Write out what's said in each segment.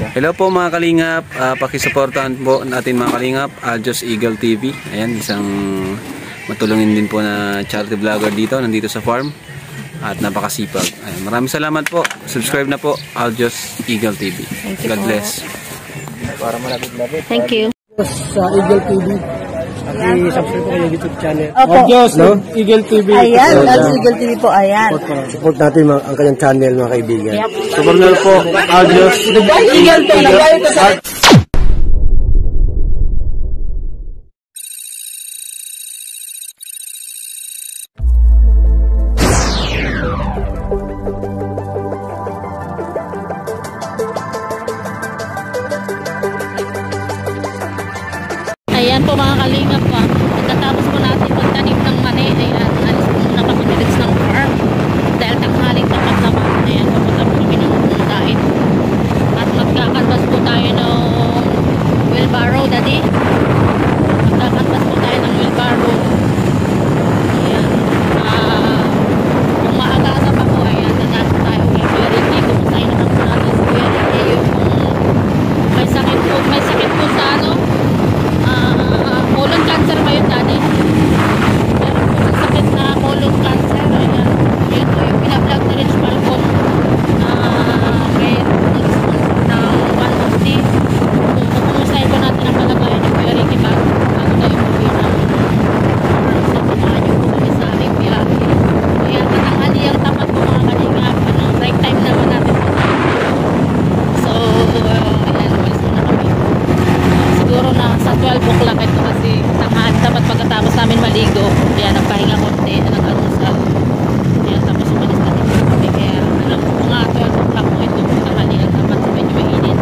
Hello po mga kalingap, uh, pakisuportahan po natin mga kalingap, Aljos Eagle TV. Ayan, isang matulungin din po na charity vlogger dito, nandito sa farm. At napakasipag. Ayan, maraming salamat po. Subscribe na po, Aljos Eagle TV. Thank you God bless. Thank you. sa Eagle TV. I-subscribe ko kayo YouTube channel. Opo. Diyos, no? Eagle TV. Ayan, Lods Eagle TV po, ayan. Support natin mga, ang kanyang channel mga kaibigan. Supernal po, Aljos Eagle to, nagalit to sa... Ayan po mga kalingap po. Pagkatapos po natin magtanim ng mani, ayan, kami direct ng farm. Dahil tanghaling tapat naman, ayan, papunta po kami ng dain. At magkakanvas po tayo ng wheelbarrow, daddy. Magkakanvas po tayo ng wheelbarrow. Ayan. Ah, kung maaga pa po, ayan, nanasa tayo kay Kuya Ricky. Kumustahin naman po natin si Kuya Ricky. Yung may sakit po, may sakit po sa ano, ah, colon cancer ba yun, daddy? Meron po ng sakit na colon cancer. Ayan. Yun po yung pinablog ni Rich Malcolm. Ah, kay nag-sponsor ng 150. Kung kumustahin po natin ang kalagayan ni Kuya Ricky bago bago tayo umuwi namin. Sa samahan niyo po kami sa aming biyahe. Ayan, tanghali ang tapat po mga kalingap. Ano, break time naman natin po. So, uh, ayan, umalis muna kami. Siguro na sa 12 o'clock ito kasi tanghali dapat pagkatapos namin maligo. Kaya nagpahinga konti, nag-almusal. Kaya tapos umalis na din kami. Kaya alam ko mga 12 o'clock po ito. Tanghali ang dapat medyo mainit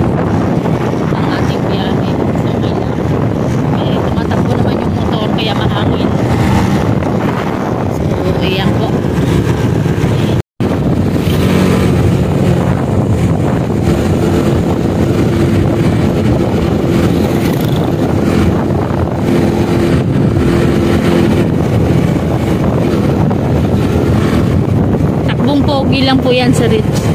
ang ating biyahe. So, okay lang. Eh, tumatakbo naman yung motor kaya mahangin. So, ayan po. Takbong pogi lang po yan sa Ritz.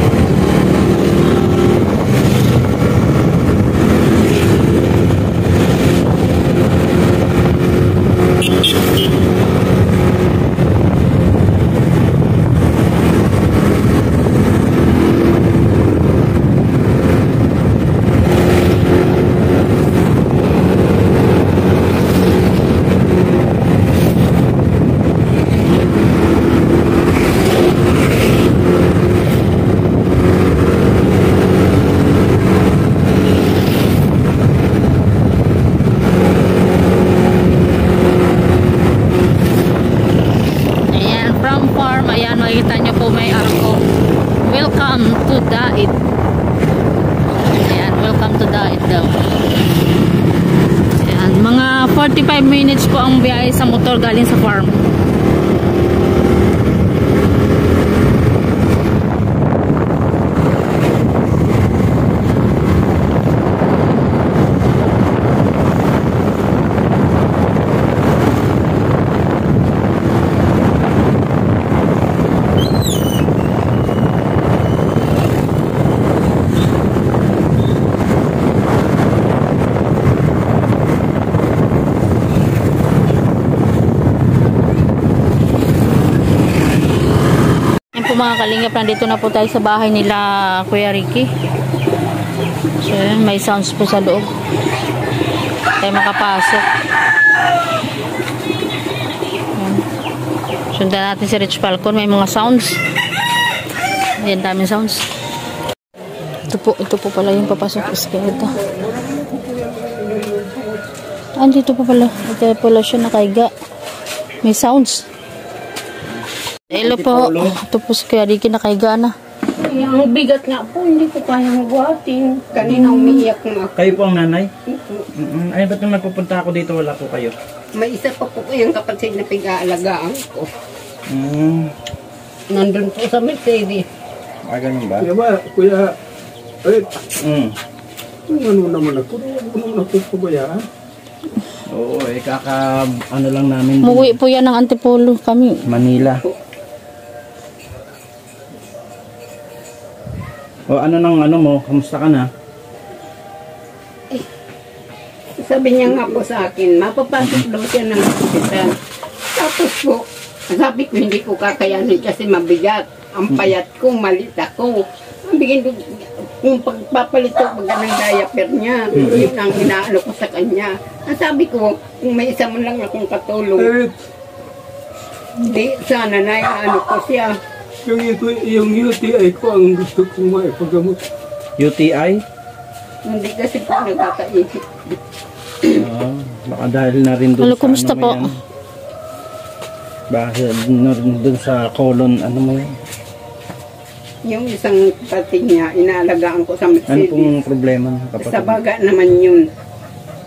Ayan, from farm, ayan, makikita nyo po may arko. Welcome to Dait. Ayan, welcome to Dait daw. Ayan, mga 45 minutes po ang biyahe sa motor galing sa farm. Yan po mga kalingap, nandito na po tayo sa bahay nila Kuya Ricky. So yan, may sounds po sa loob. Tayo makapasok. Sundan natin si Rich Falcon, may mga sounds. Yan, daming sounds. Ito po, ito po pala yung papasok eskalita. Ah, dito po pala. Ito pala siya nakaiga. May sounds. Hello po. Ito po si Kuya Ricky nakaiga na. Ang bigat nga po, hindi ko kaya magwating. Kanina umiiyak na ako. Kayo po ang nanay? Mm-mm. Ay, ba't nung nagpupunta ako dito, wala po kayo? May isa pa po yung kapatid na pag-aalagaan ko. Mm. Nandun po sa Mercedes. Ah, ganun ba? Kuya ba, kuya, eh, Mm. kung ano naman ako, mo naman ako pabayaan. Oo, eh, kaka, ano lang namin, Umuwi po yan ng Antipolo kami. Manila. O ano nang ano mo, kamusta ka na? Sabi niya nga po sa akin, mapapasok daw siya ng hospital. Tapos po, sabi ko hindi ko kakayanin kasi mabigat. Ang payat ko, malit ako. Ang bigyan ko, kung pagpapalit ko pag ng diaper niya, yun ang inaano ko sa kanya. Ang sabi ko, kung may isa man lang akong katulong, di sana na ano ko siya. Yung, ito, yung UTI ko ang gusto kong maipagamot. UTI? Hindi kasi po nagkakaisip. Oo. baka dahil na rin doon Hello, kumusta ano mo po? yan. Dahil na rin doon sa colon, ano mo yan? Yung isang pating niya, inaalagaan ko sa Ano Mercedes. pong problema kapatid? Sa baga naman yun.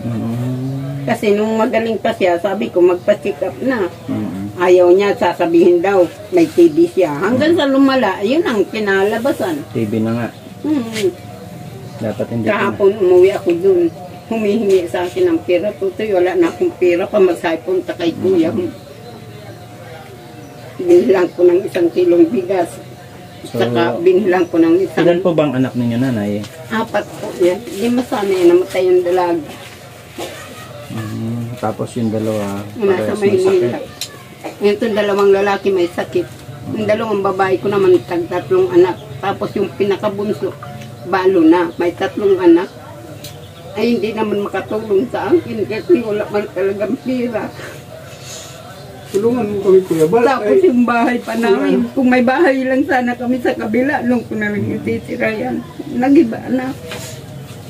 Mm, Kasi nung magaling pa siya, sabi ko magpa-check up na. mm, Ayaw niya, sasabihin daw, may TB siya. Hanggang sa lumala, yun ang kinalabasan. TB na nga. Hmm. Dapat hindi ko na. Kahapon umuwi ako dun. Humihingi sa akin ng pera. Tutoy, wala na akong pera pa masay punta kay kuya. Binilang ko ng isang kilong bigas. So, Saka binilang ko ng isang Ilan po bang anak ninyo nanay? apat po yan. Lima sana yan, namatay yung dalaga. Mm, tapos yung dalawa, Nasa parehas may Maynila. sakit. Ito dalawang lalaki may sakit. Yung dalawang babae ko naman tag tatlong anak. Tapos yung pinakabunso, balo na, may tatlong anak. Ay hindi naman makatulong sa akin kasi wala man talagang pira. Tulungan mo kami, Kuya Bal. Tapos Ay, yung bahay pa namin, kung may bahay lang sana kami sa kabila, nung ko na lang ititira yan. Nagiba na.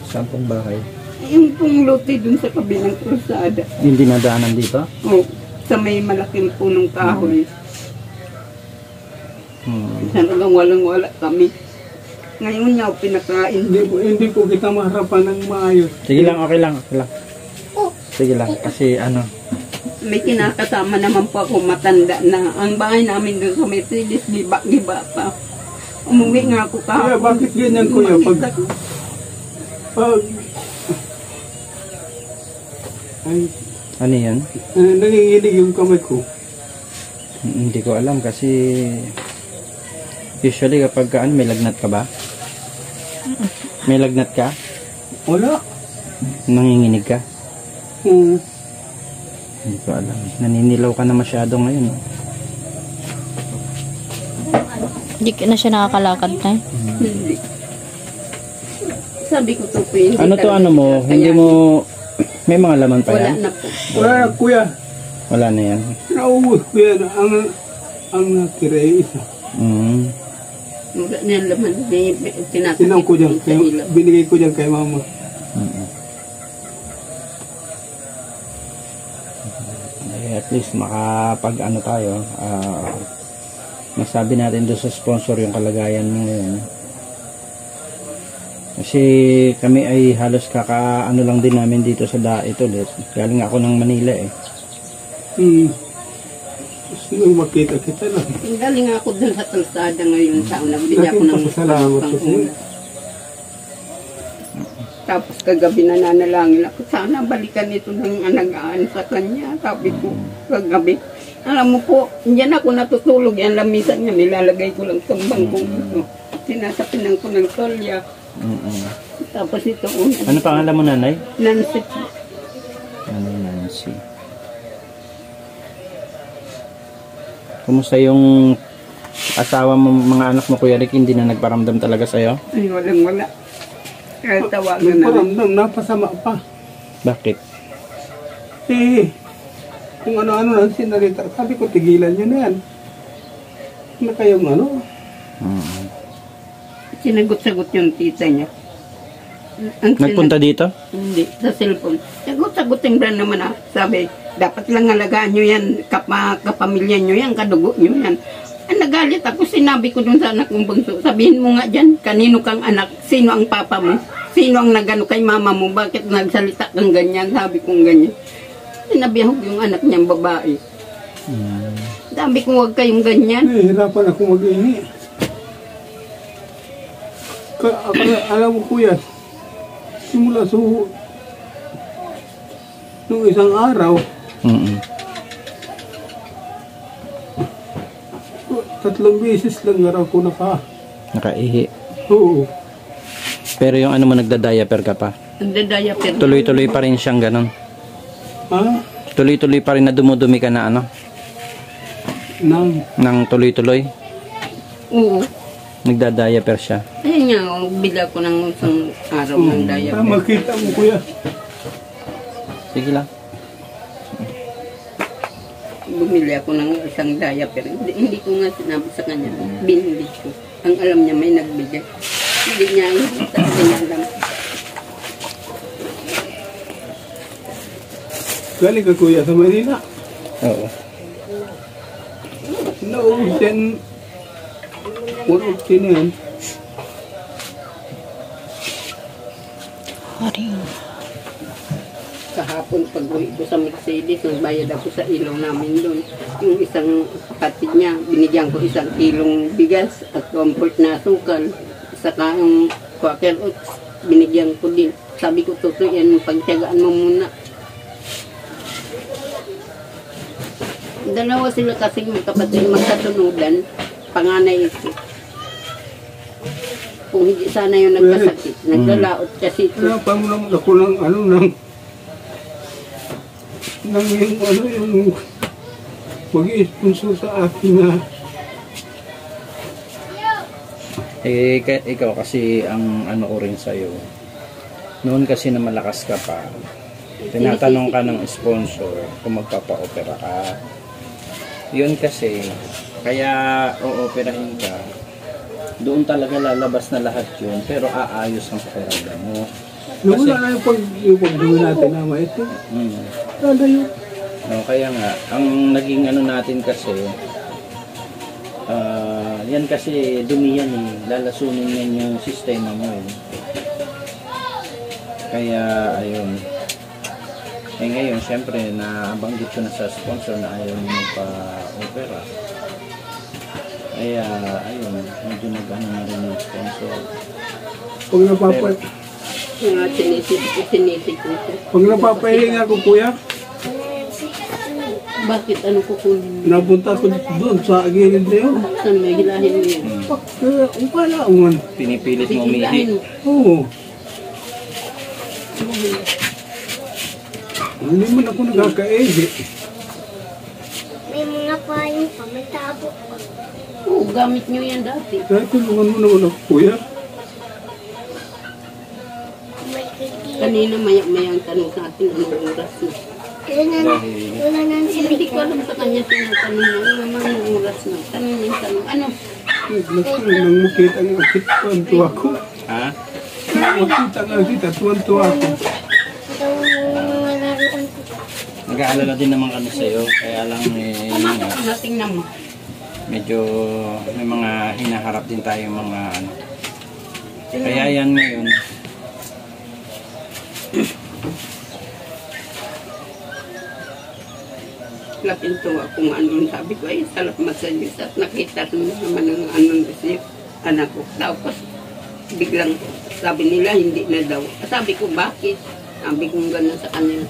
Saan pong bahay? Yung pong lote dun sa kabilang krusada. Yung dinadaanan dito? Oh, sa may malaking punong kahoy. Hmm. Talagang walang-wala kami. Ngayon niya pinakain. hindi, po, hindi po kita maharapan ng maayos. Sige lang, okay lang, okay lang. Sige lang, kasi ano, May kinakasama naman po ako matanda na. Ang bahay namin doon sa Mercedes, giba-giba pa. Umuwi nga ako kahapon. Kuya, bakit ganyan, Kuya? Pag, pag, ay, ano yan? eh, nanginginig yung kamay ko. Hmm, Hindi ko alam kasi usually kapag ka, ano, may lagnat ka ba? May lagnat ka? Wala. Nanginginig ka? Hmm. Hindi ko alam. Naninilaw ka na masyado ngayon. oh. Hindi ka na siya nakakalakad na eh. Hindi. Sabi ko to po, Ano to ano mo? Hindi mo... May mga laman pa Wala yan? na po. Wala na, Kuya. Wala na yan. Naubos ko yan. Ang, ang natira ay isa. Mm. Wala na laman. Di- Tinang ko dyan. sa Kay, ilaw. binigay ko dyan kay mama. Mm. Eh, at least makapag ano tayo, ah, masabi natin doon sa sponsor yung kalagayan mo ngayon. Kasi kami ay halos kaka ano lang din namin dito sa Dait ulit. Galing ako ng Manila eh. Hmm. Gusto nung makita kita lang. Galing ako dun sa kalsada ngayon sa nagbili ako Laking ng pasasalamat ko. Tapos kagabi na nanalangin ako, sana balikan ito ng anagaan sa kanya. Sabi ko, kagabi. Alam mo po, diyan ako natutulog. Yan lamisan niya, nilalagay ko lang sa bangkong ito. Sinasapinan ko ng tolya. Mm-mm. Tapos ito, una. Ano pangalan mo nanay? Nancy. Ano Nancy. Kumusta yung asawa mo, mga anak mo Kuya Rick, hindi na nagparamdam talaga sa'yo? Ay, walang wala. Kaya tawagan na lang. Nagparamdam, napasama pa. Bakit? Eh, kung ano-ano lang sinalita, sabi ko, tigilan nyo na yan. Na kayong ano, Mm. Sinagot-sagot yung tita niya. Ang Nagpunta dito? Hindi, sa cellphone. Sagot-sagutin ba naman ah. Sabi, dapat lang alagaan nyo yan, kapa, kapamilya nyo yan, kadugo nyo yan. Ang nagalit ako, sinabi ko dun sa anak kong bungso, sabihin mo nga dyan, kanino kang anak, sino ang papa mo, sino ang nagano kay mama mo, bakit nagsalita kang ganyan, sabi kong ganyan. Sinabihan ko yung anak niyang babae. Mm. Sabi ko, huwag kayong ganyan. eh, hirapan ako mag-ini. Ka, akala, alam mo kuya, simula sa nung isang araw, Mm-mm. tatlong beses lang nga raw ko naka. Nakaihi. Oo. Pero yung ano mo nagda-diaper ka pa? Nagdadaya pero Tuloy-tuloy pa rin siyang ganun. Ha? Tuloy-tuloy pa rin na dumudumi ka na ano? Nang, Nang tuloy-tuloy. Oo. Nagda-diaper siya. Ayun nga, oh, bila ko ng isang araw ng daya. ah, makita mo kuya. Sige lang. Bumili ako ng isang diaper. Hindi, hindi ko nga sinabi sa kanya. Binili ko. Ang alam niya may nagbigay. Hindi niya, hindi kanya alam. Galing ka kuya sa Manila. Oo. Naubos yan. Puro yan. Kahapon pag uwi ko sa Mercedes, nagbayad ako sa ilaw namin doon. Yung isang kapatid niya, binigyan ko isang kilong bigas at comfort na asukal. Saka yung quaker oats, binigyan ko din. Sabi ko, totoo yan, pagtyagaan mo muna. Dalawa sila kasi yung kapatid magkasunudan, panganay ito. Kung hindi sana yung nagkasakit, naglalaot kasi ito. Kaya pa mo naman ako ng ano ng ng yung ano yung mag-i-sponsor sa akin na Eh, ka- ikaw kasi ang ano ko rin sa'yo. Noon kasi na malakas ka pa, tinatanong ka ng sponsor kung magpapa-opera ka. Yun kasi, kaya o-operahin ka, doon talaga lalabas na lahat yun, pero aayos ang pakiramdam mo. Nung wala na yung pag yung natin na ito. Mm. Wala yun. No, kaya nga, ang naging ano natin kasi, ah, yan kasi dumi yan eh. Lalasunin yan yung sistema mo eh. Kaya, ayun. Eh ngayon, syempre, nabanggit ko na sa sponsor na ayaw niyo magpa-opera. Kaya, ayun, medyo nag-ano na rin yung sponsor. Pag napapa Mga sinisip ko, sinisip ko. pag napapahiling ako kuya, Bakit ano kukunin mo? napunta ko doon sa gilid na yun. Saan may hilahin mo yun? Pak, kaya man. Pinipilit mo umihi. mo. Oo. Hindi man ako nagkakaedi. May mga payong pa, may tabo pa. Oo, gamit nyo yan dati. Kaya tulungan mo naman ako kuya. Kanina maya-maya ang tanong sa atin, anong oras na? Wala na, wala na si Hindi ko alam sa kanya tinatanong niya, ano naman anong oras na? Tanong niya yung tanong, ano? Naglakas nang makita nga kita, tuwan-tuwa ko. ha? Makita nga kita, tuwan-tuwa ko. Nag-aalala din naman kami sa'yo, kaya lang eh, nga. Nating naman. Medyo may mga hinaharap din tayo mga ano. Kaya yan ngayon, Laking tuwa kung ano sabi ko, ay salamat sa at nakita ko naman ng anong si anak ko. Tapos biglang sabi nila hindi na daw. Sabi ko bakit? Sabi ko gano'n sa kanila.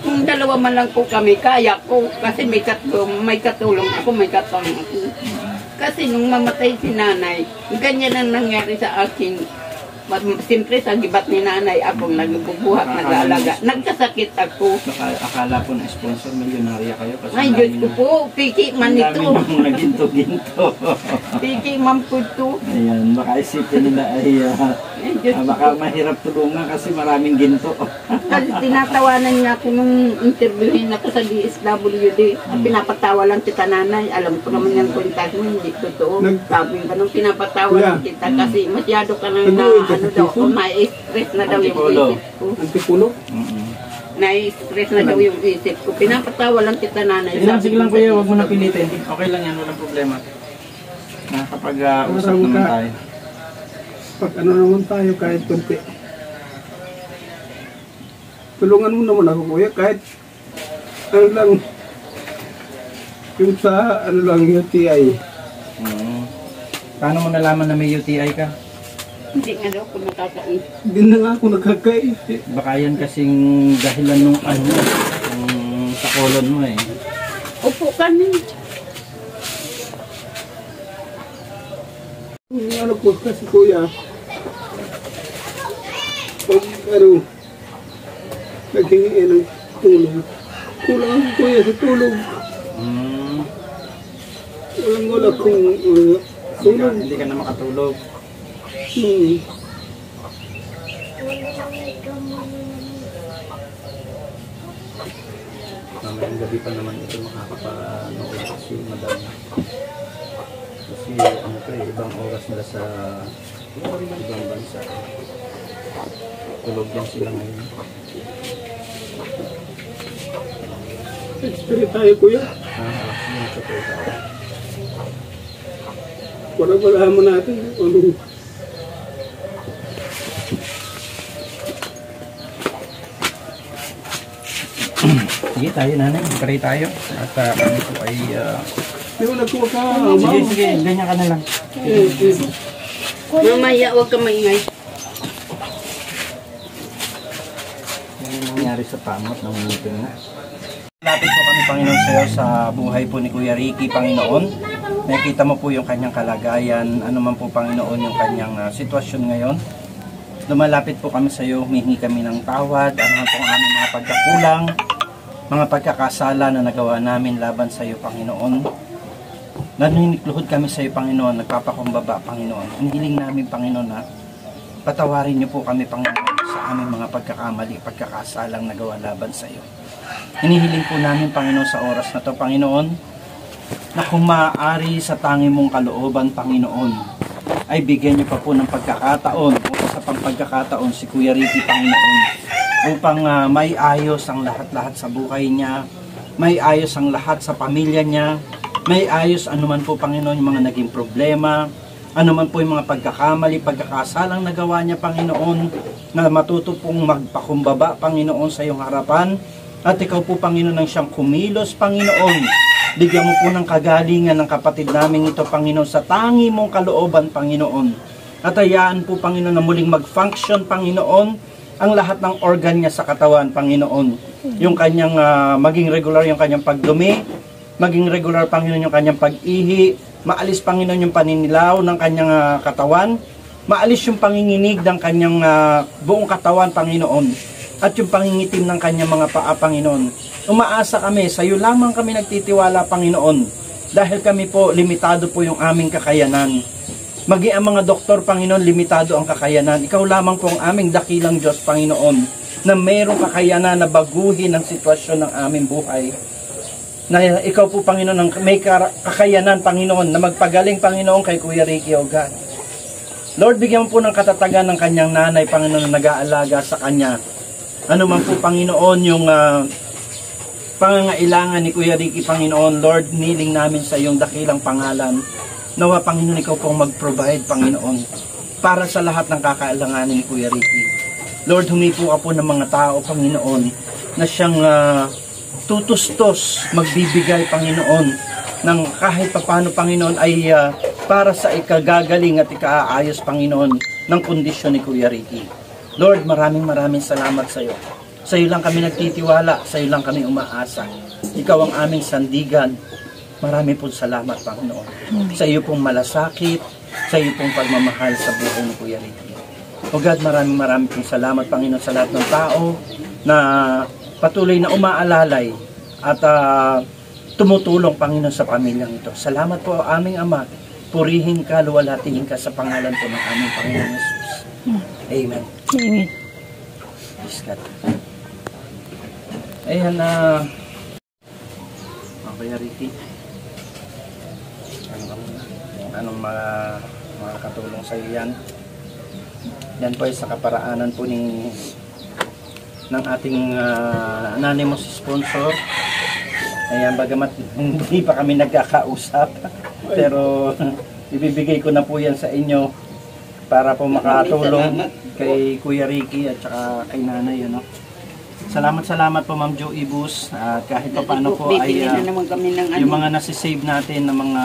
Kung dalawa man lang po kami, kaya ko. Kasi may katulong, may katulong ako, may katulong ako. Kasi nung mamatay si nanay, ganyan ang nangyari sa akin. Siyempre sa gibat ni nanay, akong nagbubuhat, nag-aalaga. Nagkasakit ako. baka akala po na sponsor, milyonarya kayo. Kasi Ay, Diyos ko po, piki man ang dami ito. nang naginto-ginto. Piki man po ito. Ayan, baka isipin nila ay Diyos ah, ko baka mahirap tulungan kasi maraming ginto. Kasi tinatawanan niya ako nung interviewin ako sa DSWD. At pinapatawa lang kita nanay. Alam ko naman yung kwenta mo, hindi totoo. Nag- Sabi ka nung pinapatawa Kuya. lang kita kasi masyado ka nang na, Nag-uwi ka ano daw, na-stress na daw yung isip ko. Antipulo. Na-stress na daw yung isip ko. Pinapatawa lang kita nanay. Sige lang, sige ko kuya, huwag mo na ko. pilitin. Okay lang yan, walang problema. Na kapag usap Parang naman tayo. Pag ano naman tayo kahit konti. Tulungan mo naman ako kuya kahit ano lang yung sa ano lang UTI. Mm. Paano mo nalaman na may UTI ka? Hindi nga daw ako nakakaisip. Hindi na nga ako nakakaisip. Baka yan kasing dahilan nung ano, yung sa colon mo eh. Upo kami. Yung ano po kasi kuya, pag ano, naghingi ng tulong, kulang ako kuya sa tulong. Mm, Walang wala kung uh, hindi, ka, hindi ka na makatulog. Hmm. Mamayang gabi pa naman ito makakapanood si madam. Kasi ano to eh, ibang oras nila sa ibang bansa. Tulog din sila ngayon. Expert tayo kuya. Ah, yun sa pwede ako. Para malaman natin kung anong Sige tayo nanay, pray tayo. At uh, kami po ay... ah, Di ba nagkuha ka, sige, sige, ganyan ka na lang. Eh, eh. Mamaya, huwag ka maingay. Yan yung nangyari sa pamot ng meeting na. Lapit po kami, Panginoon, sa sa buhay po ni Kuya Ricky, Panginoon. Nakikita mo po yung kanyang kalagayan, ano man po, Panginoon, yung kanyang ah, sitwasyon ngayon. Lumalapit po kami sa iyo, humihingi kami ng tawad, ano man pong aming mga pagkakulang, mga pagkakasala na nagawa namin laban sa iyo, Panginoon. Naninigluhod kami sa iyo, Panginoon, nagpapakumbaba, Panginoon. Inihiling namin, Panginoon, patawarin niyo po kami, Panginoon, aming mga pagkakamali, pagkakasalang nagawa laban sa iyo. Hinihiling po namin, Panginoon, sa oras na to, Panginoon, na kung maaari sa tangi mong kalooban, Panginoon, ay bigyan niyo pa po ng pagkakataon o sa pang pagkakataon si Kuya Ricky, Panginoon, upang ah, may ayos ang lahat-lahat sa buhay niya, may ayos ang lahat sa pamilya niya, may ayos anuman po, Panginoon, yung mga naging problema, anuman po yung mga pagkakamali, pagkakasalang nagawa niya, Panginoon, na matuto pong magpakumbaba, Panginoon, sa iyong harapan, at ikaw po, Panginoon, ang siyang kumilos, Panginoon. Bigyan mo po ng kagalingan ng kapatid namin ito, Panginoon, sa tangi mong kalooban, Panginoon. At hayaan po, Panginoon, na muling mag-function, Panginoon, ang lahat ng organ niya sa katawan, Panginoon. Yung kanyang ah, maging regular yung kanyang pagdumi, maging regular, Panginoon, yung kanyang pag-ihi, maalis, Panginoon, yung paninilaw ng kanyang ah, katawan, maalis yung panginginig ng kanyang ah, buong katawan, Panginoon, at yung pangingitim ng kanyang mga paa, Panginoon. Umaasa kami, sa iyo lamang kami nagtitiwala, Panginoon, dahil kami po, limitado po yung aming kakayanan. Magi ang mga doktor, Panginoon, limitado ang kakayanan. Ikaw lamang po ang aming dakilang Diyos, Panginoon, na mayroong kakayanan na baguhin ang sitwasyon ng aming buhay. Na ikaw po, Panginoon, ang may kakayanan, Panginoon, na magpagaling, Panginoon, kay Kuya Ricky, O God. Lord, bigyan mo po ng katatagan ng kanyang nanay, Panginoon, na nag-aalaga sa kanya. Ano man po, Panginoon, yung ah, pangangailangan ni Kuya Ricky, Panginoon, Lord, niling namin sa iyong dakilang pangalan. Nawa, Panginoon, ikaw pong mag-provide, Panginoon, para sa lahat ng kakailanganin ni Kuya Ricky. Lord, humingi po ka po ng mga tao, Panginoon, na siyang ah, tutustos, magbibigay, Panginoon, ng kahit papano, Panginoon, ay ah, para sa ikagagaling at ikaayos, Panginoon, ng kondisyon ni Kuya Ricky. Lord, maraming maraming salamat sa iyo. Sa iyo lang kami nagtitiwala, sa iyo lang kami umaasa. Ikaw ang aming sandigan. Marami pong salamat, Panginoon. Sa iyo pong malasakit, sa iyo pong pagmamahal sa buhay ni Kuya Ricky. O God, maraming maraming pong salamat, Panginoon, sa lahat ng tao na patuloy na umaalalay at ah, tumutulong, Panginoon, sa pamilyang ito. Salamat po, aming Ama. Purihin ka, luwalhatihin ka sa pangalan po ng aming Panginoon Jesus. Amen. Amen. Praise God. Ayan na. Okay, Ricky. Ano Anong mga, mga katulong sa iyo yan? Yan po ay sa kaparaanan po ni ng ating ah, anonymous sponsor. Ayan, bagamat hindi pa kami nagkakausap. Pero ibibigay ko na po yan sa inyo para po makatulong kay Kuya Ricky at saka kay Nanay. Ano? Salamat, salamat po Ma'am Jo Ibus. At kahit pa paano po ay Bibili ah, na naman kami ng ano. yung mga nasisave natin na mga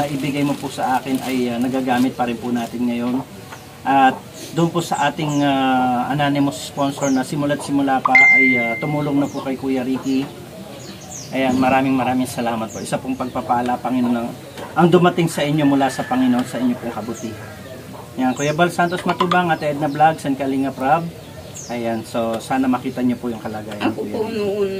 naibigay mo po sa akin ay ah, nagagamit pa rin po natin ngayon. At doon po sa ating ah, anonymous sponsor na simula't simula pa ay ah, tumulong na po kay Kuya Ricky. Ayan, maraming maraming salamat po. Isa pong pagpapala, Panginoon, ng ang dumating sa inyo mula sa Panginoon sa inyo pong kabutihan. Yan, Kuya Bal Santos Matubang at Edna Vlogs and Kalinga Prab. Ayan, so sana makita niyo po yung kalagayan Ako Kuya. po noon,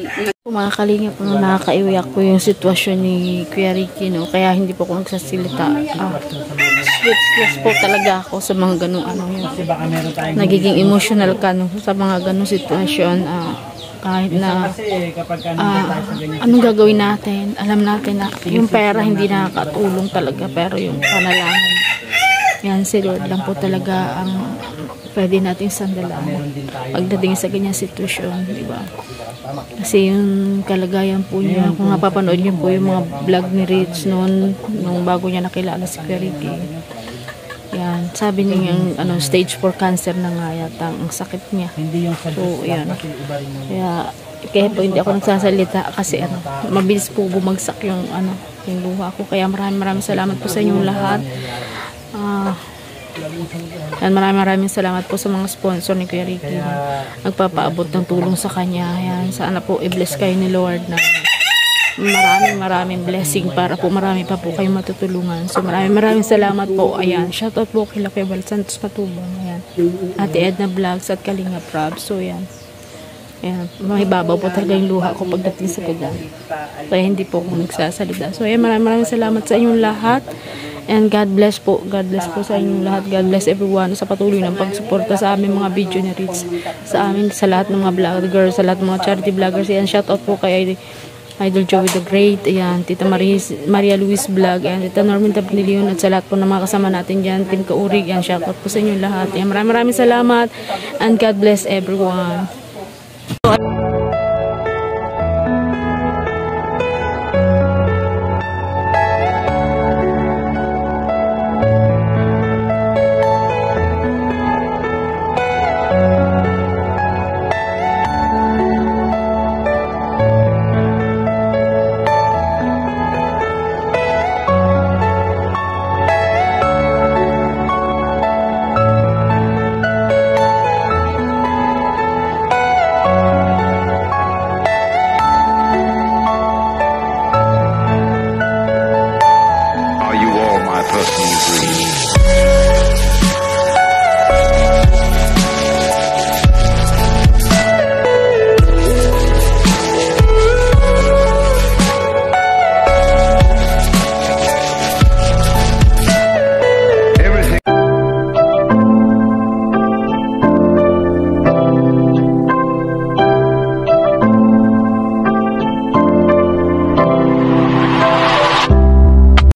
Mga kalingap, no, nakakaiyak ko yung sitwasyon ni Kuya Ricky, no? Kaya hindi po ako nagsasalita. Ah, speechless po talaga ako sa mga ganung ano yun. Kasi baka meron tayong Nagiging emotional ka, no? Sa mga ganung sitwasyon. Ah, kahit na kasi kapag ka ah, nandun tayo sa ganyan anong gagawin natin? Alam natin na yung pera hindi nakakatulong talaga, pero yung panalangin. Yan, si Lord lang po talaga ang pwede nating sandalan pagdating sa ganyan sitwasyon, di ba? Kasi yung kalagayan po niya, kung napapanood niyo po yung mga vlog ni Rich noon, nung bago niya nakilala si Ricky. Yan, sabi niya yung ano, stage 4 cancer na nga yata ang sakit niya. hindi yung sa So, yan. Kaya, kaya po hindi ako nagsasalita kasi ano, mabilis po bumagsak yung ano, yung luha ko. Kaya maraming maraming salamat po sa inyong lahat. Ah, yan, maraming maraming salamat po sa mga sponsor ni Kuya Ricky. Nagpapaabot ng tulong sa kanya. Yan, sana po i-bless kayo ni Lord na maraming maraming blessing para po marami pa po kayong matutulungan. So maraming maraming salamat po. Ayan, shoutout po kay Kuya Bal Santos Patubang. Ayan. Ate Edna Vlogs at Kalinga Prab. So yan. Ayan, mahibabaw po talaga yung luha ko pagdating sa ganyan. Kaya hindi po ako nagsasalita. So ayan, maraming maraming salamat sa inyong lahat. And God bless po. God bless po sa inyong lahat. God bless everyone sa patuloy ng pagsuporta sa aming mga video ni Ritz. Sa amin, sa lahat ng mga vloggers, sa lahat ng mga charity vloggers. Ayan, shoutout po kay Idol Joey the Great, ayan, Tita Maris, Maria Luis Vlog, ayan, Tita Norman Tapnilion, at sa lahat po ng mga kasama natin dyan, Team Kaurig, ayan, shoutout po sa inyong lahat. Ayan, maraming maraming salamat, and God bless everyone.